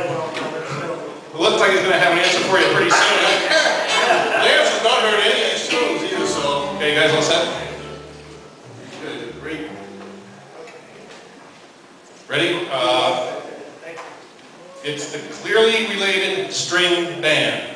It looks like he's going to have an answer for you pretty soon. Lance has not heard any of these tunes either, so. Okay, you guys all set? Good, great. Ready? Uh, it's the clearly related string band.